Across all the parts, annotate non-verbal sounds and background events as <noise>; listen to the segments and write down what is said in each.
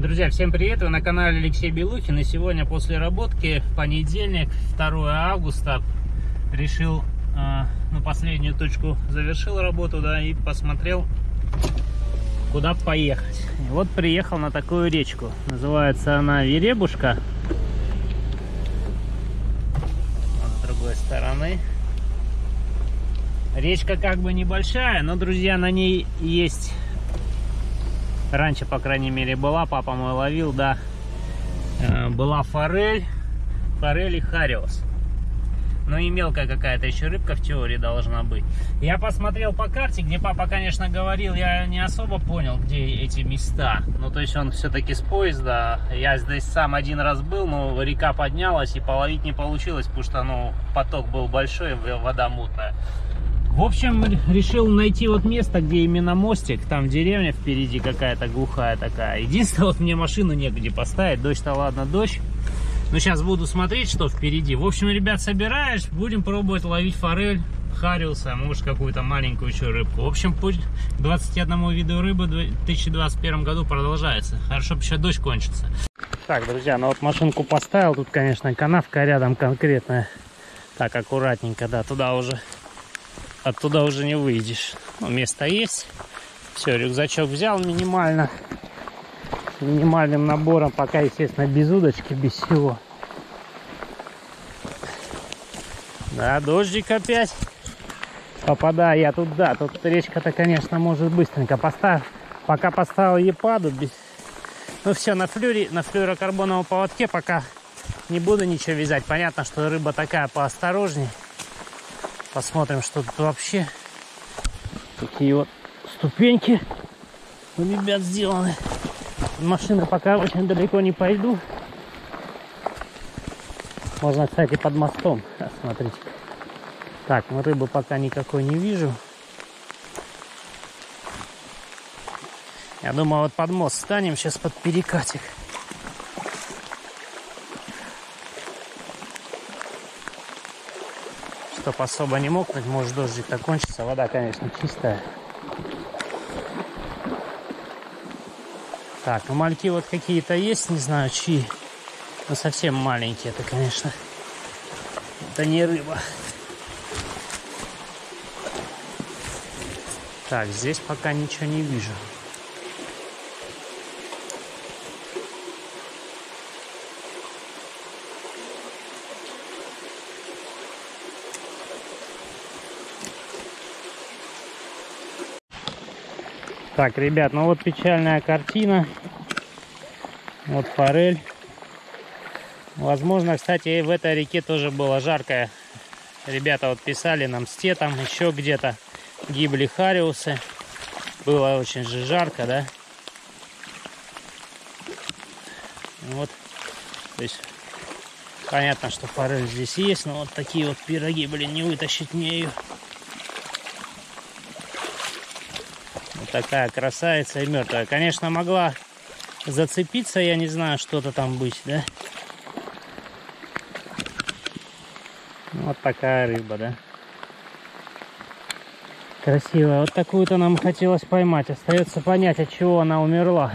Друзья, всем привет! Вы на канале Алексей Белухин. И сегодня после работки, понедельник, 2 августа, решил, э, ну, последнюю точку завершил работу, да, и посмотрел, куда поехать. И вот приехал на такую речку. Называется она Веребушка. Вот с другой стороны. Речка как бы небольшая, но, друзья, на ней есть Раньше, по крайней мере, была, папа мой ловил, да. Э, была форель, форель и хариус. Ну и мелкая какая-то еще рыбка в теории должна быть. Я посмотрел по карте, где папа, конечно, говорил, я не особо понял, где эти места. Ну, то есть он все-таки с поезда. Я здесь сам один раз был, но река поднялась и половить не получилось, потому что, ну, поток был большой, вода мутная. В общем, решил найти вот место, где именно мостик. Там деревня впереди какая-то глухая такая. Единственное, вот мне машину негде поставить. Дождь-то ладно, дождь. Но сейчас буду смотреть, что впереди. В общем, ребят, собираешь, будем пробовать ловить форель, хариуса, может какую-то маленькую еще рыбку. В общем, путь 21 виду рыбы в 2021 году продолжается. Хорошо, еще дождь кончится. Так, друзья, ну вот машинку поставил. Тут, конечно, канавка рядом конкретная. Так, аккуратненько, да, туда уже оттуда уже не выйдешь. Ну, место есть. Все, рюкзачок взял минимально. Минимальным набором, пока, естественно, без удочки, без всего. Да, дождик опять. Попадаю я туда. Тут речка-то, конечно, может быстренько. Поставь, пока поставил епаду, без... ну все, на флюре, на флюрокарбоновом поводке пока не буду ничего вязать. Понятно, что рыба такая поосторожнее. Посмотрим, что тут вообще. Такие вот ступеньки у ребят сделаны. Машины пока очень далеко не пойду. Можно, кстати, под мостом. Смотрите. Так, ну рыбы пока никакой не вижу. Я думаю, вот под мост станем, сейчас под перекатик. Чтоб особо не мокнуть, может дождик-то кончится. Вода, конечно, чистая. Так, ну мальки вот какие-то есть, не знаю, чьи. Ну совсем маленькие это, конечно. Это не рыба. Так, здесь пока ничего не вижу. Так, ребят, ну вот печальная картина. Вот форель. Возможно, кстати, в этой реке тоже было жаркое. Ребята вот писали нам с там еще где-то гибли хариусы. Было очень же жарко, да? Вот. То есть, понятно, что форель здесь есть, но вот такие вот пироги, блин, не вытащить мне ее. Такая красавица и мертвая. Конечно, могла зацепиться, я не знаю, что-то там быть, да? Вот такая рыба, да? Красивая. Вот такую-то нам хотелось поймать. Остается понять, от чего она умерла.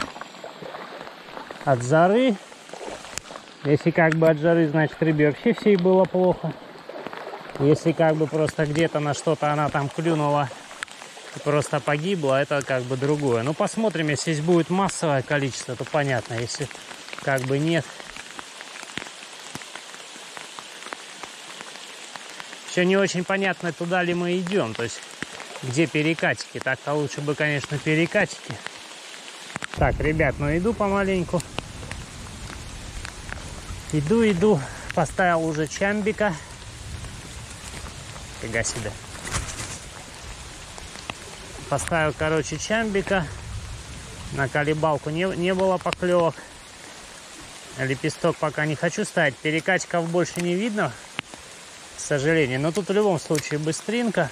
От зары. Если как бы от жары, значит рыбе вообще всей было плохо. Если как бы просто где-то на что-то она там клюнула просто погибло, это как бы другое. Ну, посмотрим, если здесь будет массовое количество, то понятно. Если как бы нет. Все не очень понятно, туда ли мы идем. То есть, где перекатики. Так-то лучше бы, конечно, перекатики. Так, ребят, ну иду помаленьку. Иду, иду. Поставил уже чамбика. Фига себе. Поставил, короче, чамбика. На колебалку не, не было поклевок. Лепесток пока не хочу ставить. Перекачков больше не видно, к сожалению. Но тут в любом случае быстринка.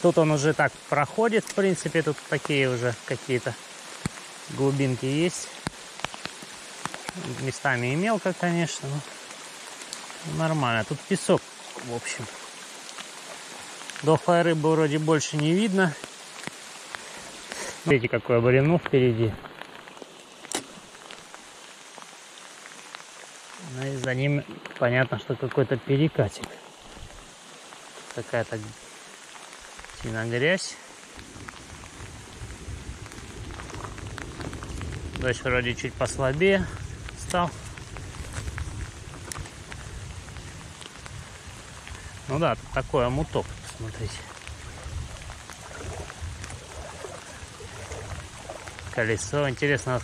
Тут он уже так проходит, в принципе. Тут такие уже какие-то глубинки есть. Местами и мелко, конечно. Но... Нормально. Тут песок, в общем. Дохлой рыбы вроде больше не видно. Смотрите, какое бревно впереди. Ну и за ним понятно, что какой-то перекатик. Какая-то грязь. Дождь вроде чуть послабее стал. Ну да, такой омуток, посмотрите. Колесо, интересно,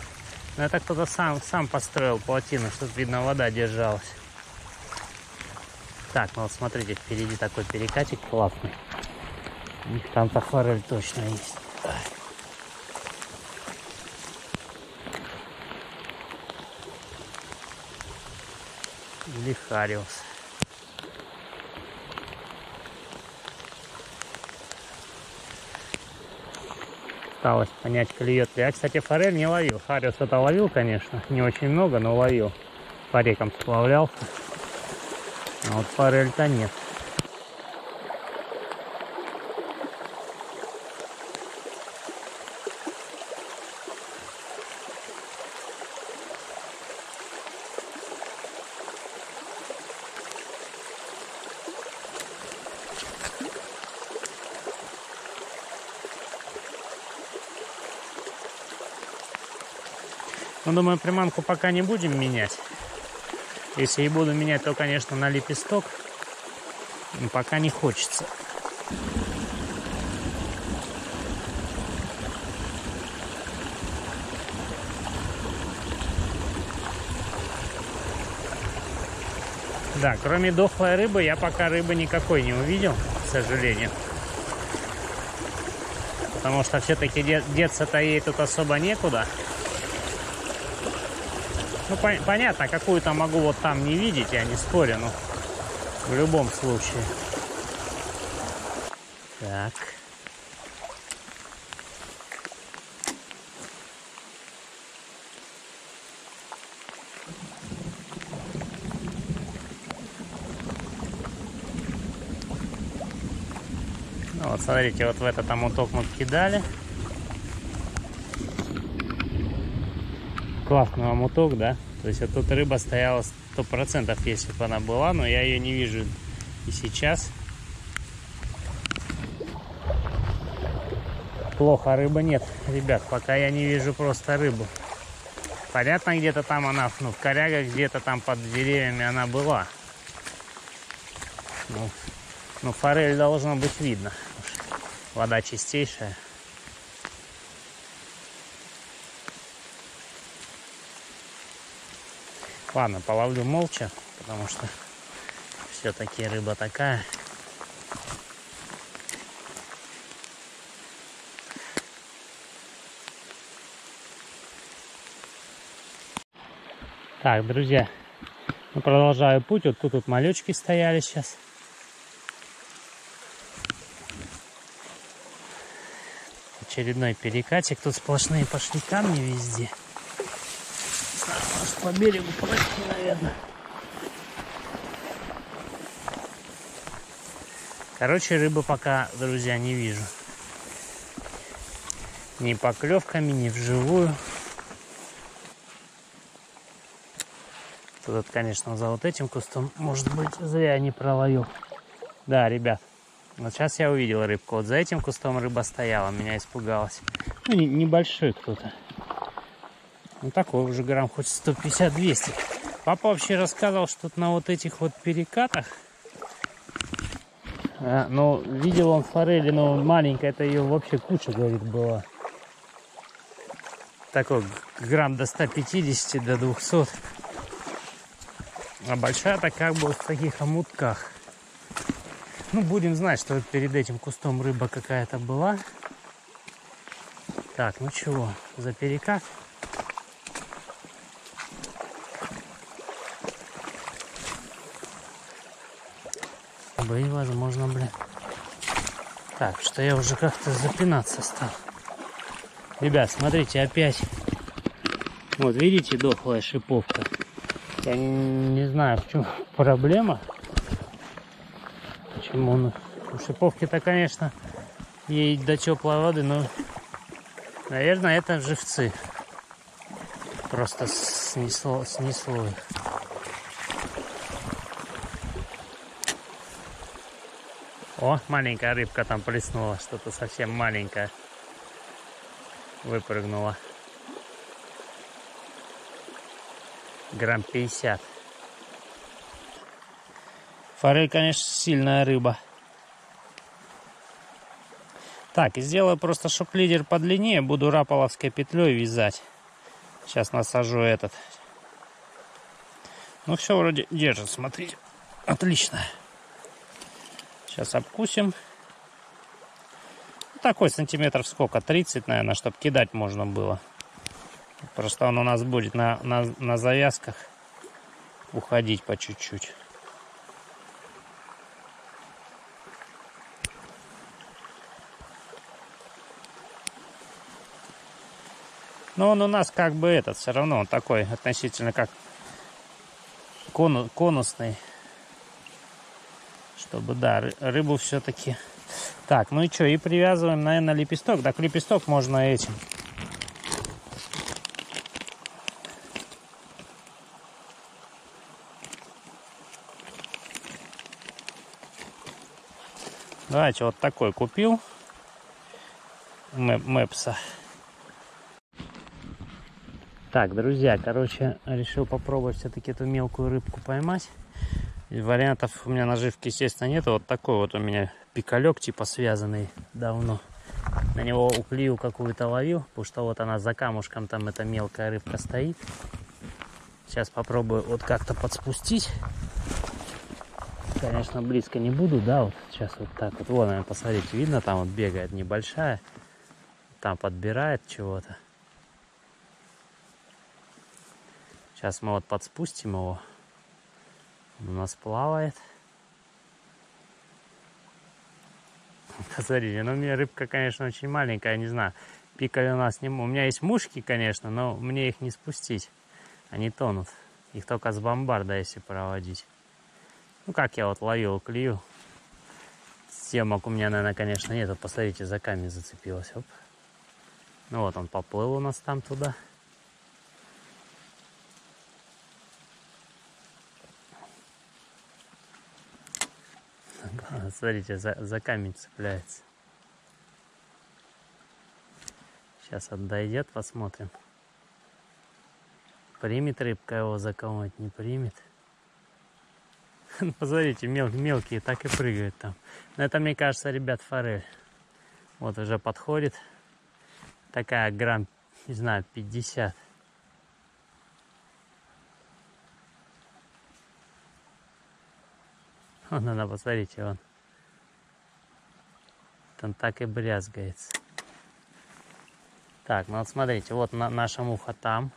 ну это кто-то сам, сам построил плотину, чтобы видно вода держалась. Так, ну вот смотрите, впереди такой перекатик классный. У них там-то форель точно есть. Лихариус. Осталось понять, клюет ли. Я, кстати, форель не ловил. Хариус это ловил, конечно. Не очень много, но ловил. По рекам сплавлялся. А вот форель-то нет. Думаю, приманку пока не будем менять. Если и буду менять, то, конечно, на лепесток. Но пока не хочется. Да, кроме дохлой рыбы, я пока рыбы никакой не увидел, к сожалению. Потому что все-таки деться-то ей тут особо некуда. Ну, по понятно, какую-то могу вот там не видеть, я не спорю, но в любом случае. Так. Ну, вот смотрите, вот в этот амуток мы кидали. Классный омуток, да. То есть вот тут рыба стояла сто процентов, если бы она была, но я ее не вижу и сейчас. Плохо, рыбы нет, ребят, пока я не вижу просто рыбу. Понятно, где-то там она, ну, в корягах, где-то там под деревьями она была. Ну, ну форель должно быть видно. Вода чистейшая. Ладно, половлю молча, потому что все-таки рыба такая. Так, друзья, ну, продолжаю путь. Вот тут вот малючки стояли сейчас. Очередной перекатик. Тут сплошные пошли камни везде по берегу пройти, наверное. Короче, рыбы пока, друзья, не вижу. Ни поклевками, ни вживую. Тут, конечно, за вот этим кустом, может быть, зря не проловил. Да, ребят, вот сейчас я увидел рыбку. Вот за этим кустом рыба стояла, меня испугалась. Ну, небольшой кто-то. Ну такой уже грамм хоть 150-200. Папа вообще рассказывал, что на вот этих вот перекатах, а, ну, видел он форели, но маленькая, это ее вообще куча, говорит, была. Такой грамм до 150, до 200. А большая-то как бы в таких омутках. Ну, будем знать, что перед этим кустом рыба какая-то была. Так, ну чего, за перекат. Бы и возможно, блин. Так, что я уже как-то запинаться стал. Ребят, смотрите, опять. Вот, видите, дохлая шиповка. Я не знаю, в чем <laughs> проблема. Почему он У шиповки-то, конечно, ей до теплой воды, но, наверное, это живцы. Просто снесло, снесло их. О, маленькая рыбка там плеснула, что-то совсем маленькое. Выпрыгнула. Грамм 50. Форель, конечно, сильная рыба. Так, сделаю просто шок-лидер подлиннее. Буду раполовской петлей вязать. Сейчас насажу этот. Ну, все вроде держит, смотрите. Отлично. Сейчас обкусим. Такой сантиметров сколько? 30, наверное, чтобы кидать можно было. Просто он у нас будет на, на, на завязках уходить по чуть-чуть. Но он у нас как бы этот, все равно он такой относительно как конусный. Чтобы, да, рыбу все-таки... Так, ну и что, и привязываем, наверное, лепесток. Так, лепесток можно этим. Давайте вот такой купил. Мэпса. Так, друзья, короче, решил попробовать все-таки эту мелкую рыбку поймать. Вариантов у меня наживки, естественно, нет. Вот такой вот у меня пикалек, типа связанный давно. На него уклею какую-то ловил, потому что вот она за камушком, там эта мелкая рыбка стоит. Сейчас попробую вот как-то подспустить. Конечно, близко не буду, да, вот сейчас вот так вот. Вон, наверное, посмотрите, видно, там вот бегает небольшая. Там подбирает чего-то. Сейчас мы вот подспустим его у нас плавает. <laughs> Посмотрите, ну у меня рыбка, конечно, очень маленькая, не знаю. Пикали у нас не... У меня есть мушки, конечно, но мне их не спустить. Они тонут. Их только с бомбарда, если проводить. Ну, как я вот ловил клею. Семок у меня, наверное, конечно, нету. Посмотрите, за камень зацепилась. Оп. Ну вот он поплыл у нас там туда. <laughs> Смотрите, за, за камень цепляется. Сейчас отдойдет, посмотрим. Примет рыбка его заколоть, не примет. <laughs> Ну, посмотрите, мел, мелкие так и прыгают там. Но это, мне кажется, ребят, форель. Вот уже подходит. Такая грамм, не знаю, 50. <laughs> Вон она, посмотрите, вон. Он так и брязгается. Так, ну вот смотрите, вот на, наша муха там.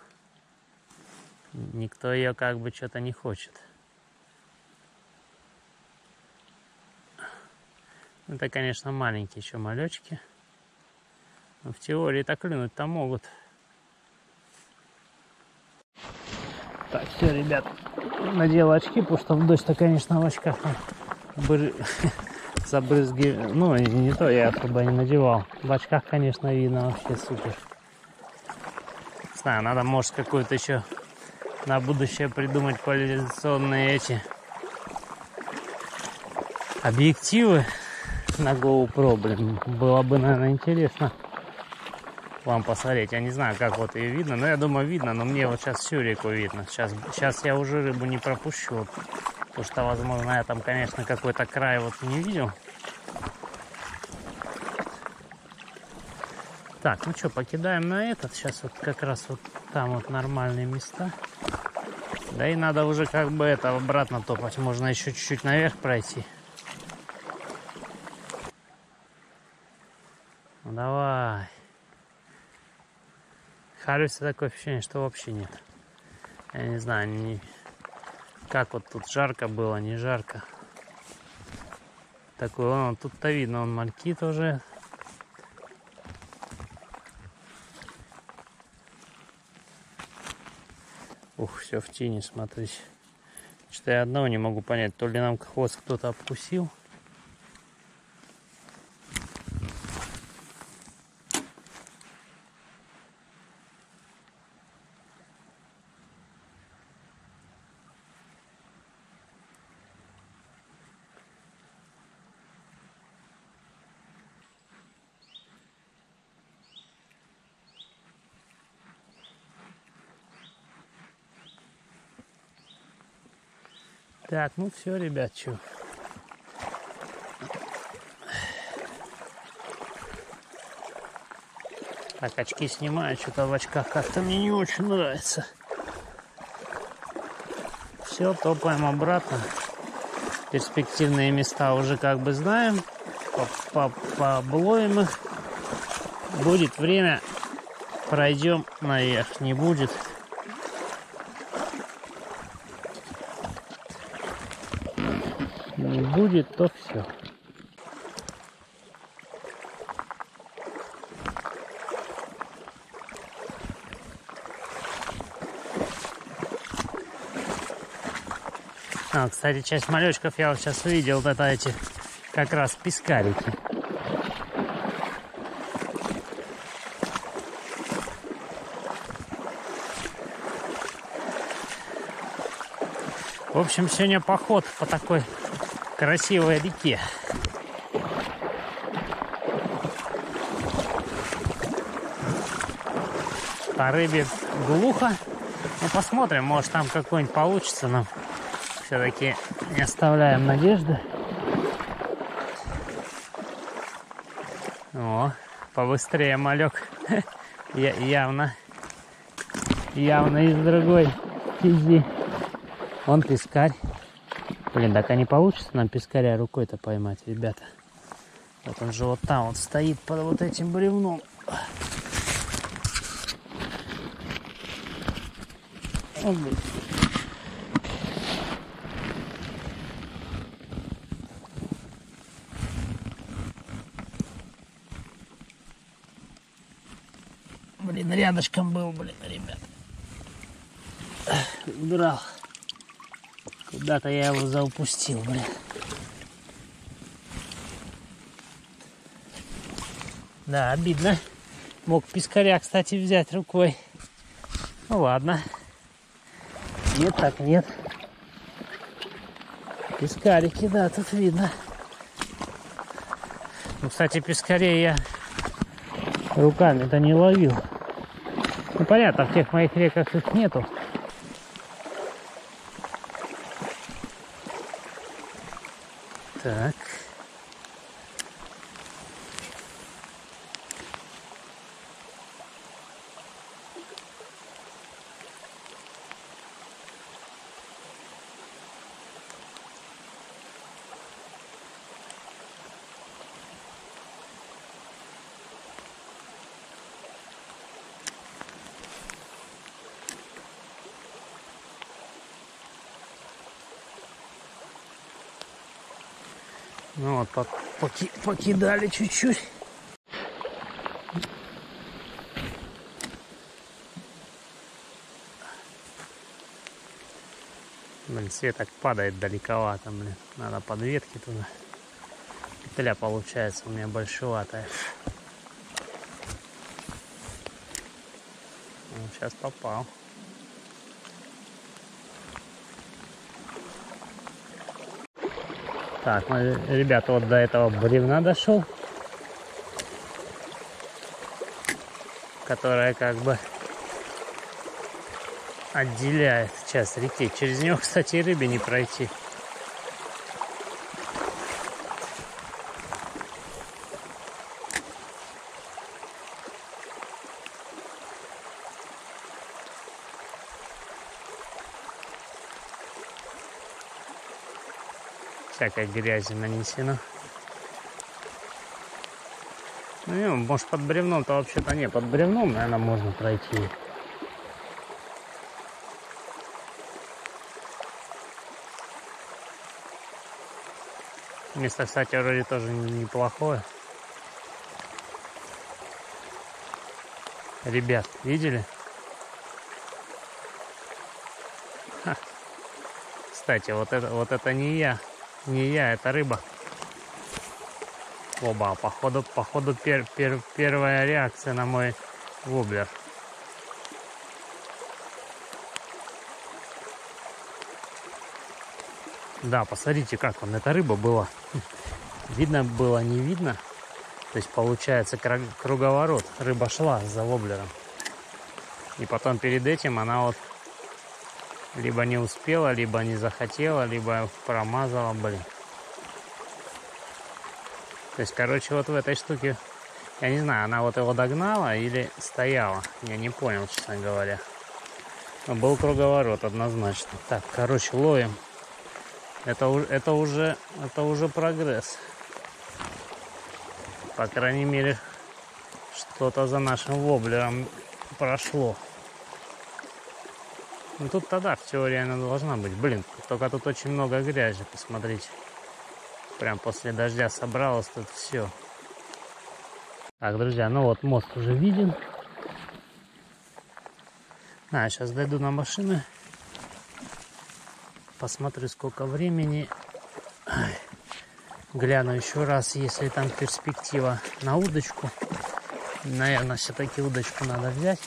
Никто ее как бы что-то не хочет. Это, конечно, маленькие еще малечки. Но в теории так клюнуть-то могут. Так, все, ребят, надел очки, потому что в дождь-то, конечно, в очках <laughs> бры... забрызги... Ну, не то, я особо не надевал. В очках, конечно, видно вообще супер. Не знаю, надо, может, какую-то еще на будущее придумать поляризационные эти объективы на GoPro, блин. Было бы, наверное, интересно вам посмотреть. Я не знаю, как вот ее видно, но я думаю, видно, но мне вот сейчас всю реку видно. Сейчас, сейчас я уже рыбу не пропущу, потому что, возможно, я там, конечно, какой-то край вот не видел. Так, ну что, покидаем на этот. Сейчас вот как раз вот там вот нормальные места. Да и надо уже как бы это обратно топать. Можно еще чуть-чуть наверх пройти. Ну давай. Харуса такое ощущение, что вообще нет. Я не знаю, не... как вот тут жарко было, не жарко. Такой, он тут-то видно, он мальки тоже. Ух, все в тени, смотрите. Что я одного не могу понять, то ли нам хвост кто-то обкусил, Так, ну все, ребят, что. Так, очки снимаю, что-то в очках как-то мне не очень нравится. Все, топаем обратно. Перспективные места уже как бы знаем. Поблоем их. Будет время, пройдем наверх. Не будет, не будет, то все. А, кстати, часть малечков я вот сейчас увидел, это эти как раз пескарики. В общем, сегодня поход по такой красивой реке. По рыбе глухо. Ну, посмотрим, может там какой-нибудь получится нам. Все-таки не оставляем надежды. О, побыстрее малек. <laughs> Я, явно, явно из другой стези. Он пескарь. Блин, так а не получится нам пескаря рукой-то поймать, ребята. Вот он же вот там вот стоит под вот этим бревном. О, блин. Блин, рядышком был, блин, ребят. Убирал. Куда-то я его заупустил, блин. Да, обидно. Мог пескаря, кстати, взять рукой. Ну ладно. Нет, так нет. Пескарики, да, тут видно. Ну, кстати, пескарей я руками-то не ловил. Ну, понятно, в тех моих реках их нету. Так. Ну вот, поки, покидали чуть-чуть. Блин, светок падает далековато, блин. Надо под ветки туда. Петля получается у меня большеватая. Ну, сейчас попал. Так, ну, ребята, вот до этого бревна дошел. Которая как бы отделяет часть реки. Через него, кстати, рыбе не пройти. Всякой грязи нанесено. Ну, может, под бревном-то вообще-то не. Под бревном, наверное, можно пройти. Место, кстати, вроде тоже неплохое. Ребят, видели? Ха. Кстати, вот это, вот это не я. Не я, это рыба. Оба, походу, походу пер, пер, первая реакция на мой воблер. Да, посмотрите, как он. Это рыба была. <laughs> Видно было, не видно. То есть получается круговорот. Рыба шла за воблером. И потом перед этим она вот Либо не успела, либо не захотела, либо промазала, блин. То есть, короче, вот в этой штуке, я не знаю, она вот его догнала или стояла. Я не понял, честно говоря. Но был круговорот однозначно. Так, короче, ловим. Это, это, уже, это уже прогресс. По крайней мере, что-то за нашим воблером прошло. Ну тут тогда в теории она должна быть. Блин, только тут очень много грязи, посмотрите. Прям после дождя собралось тут все. Так, друзья, ну вот мост уже виден. А, сейчас дойду на машину. Посмотрю, сколько времени. Гляну еще раз, если там перспектива на удочку. Наверное, все-таки удочку надо взять.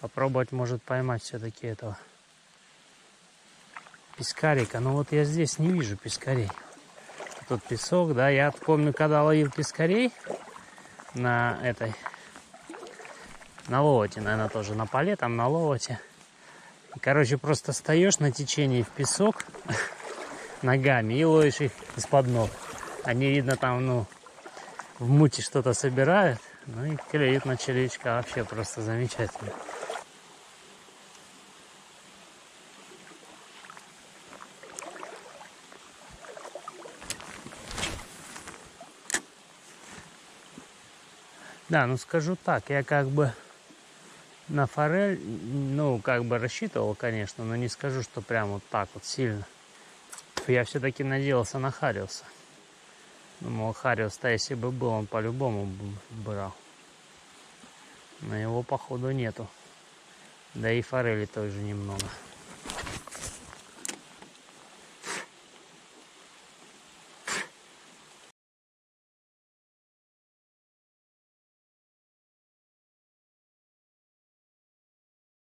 Попробовать, может, поймать все-таки этого пескарика. Но вот я здесь не вижу пескарей. Тут песок, да. Я помню, когда ловил пескарей на этой, на ловоте, наверное, тоже на поле, там на ловоте. Короче, просто встаешь на течении в песок <laughs> ногами и ловишь их из-под ног. Они, видно, там, ну, в муте что-то собирают. Ну и клеют на червячка. Вообще просто замечательно. Да, ну скажу так, я как бы на форель, ну, как бы рассчитывал, конечно, но не скажу, что прям вот так вот сильно. Я все-таки надеялся на Хариуса. Думал, Хариус-то, если бы был, он по-любому брал. Но его, походу, нету. Да и форели тоже немного.